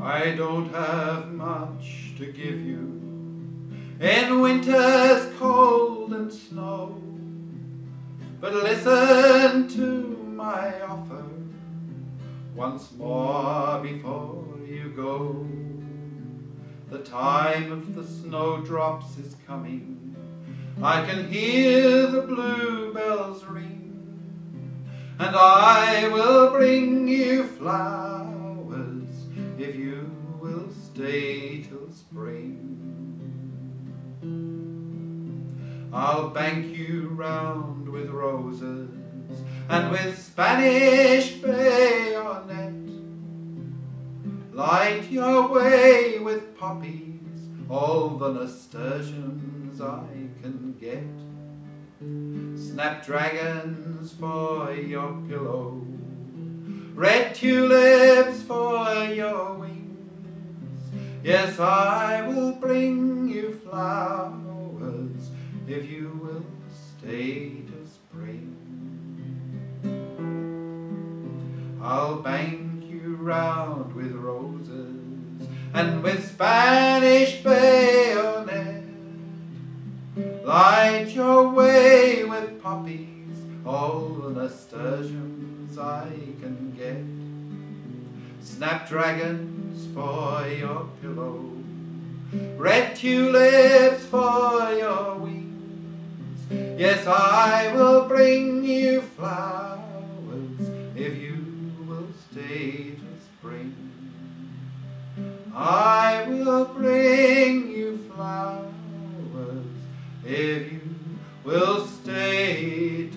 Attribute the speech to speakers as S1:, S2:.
S1: I don't have much to give you in winter's cold and snow. But listen to my offer once more before you go. The time of the snowdrops is coming. I can hear the bluebells ring. And I will bring you flowers stay till spring. I'll bank you round with roses and with Spanish bayonet. Light your way with poppies, all the nasturtiums I can get. Snapdragons for your pillow, red tulips for. Yes, I will bring you flowers if you will stay to spring. I'll bank you round with roses and with Spanish bayonet. Light your way with poppies, all the nasturtiums I can get. Snapdragons for your pillow, red tulips for your wings. Yes, I will bring you flowers if you will stay to spring. I will bring you flowers if you will stay